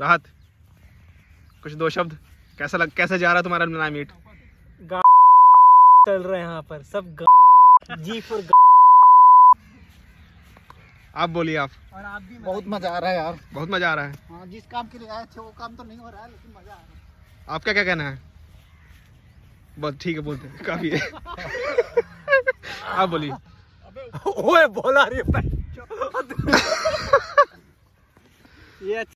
राहत। कुछ दो शब्द। कैसा लग कैसा जा रहा है तुम्हारा नया मीट? चल रहे हैं यहाँ पर। सब जी फॉर आप बोलिए आप। और आप भी बहुत मज़ा आ रहा है यार। बहुत मज़ा आ रहा है। हाँ जिस काम के लिए आए थे वो काम तो नहीं हो रहा है लेकिन मज़ा आ रहा है। आपका क्या कहना है? बस ठीक है बोलते काफ़ी है। आप बोलिए। ओए बोला रे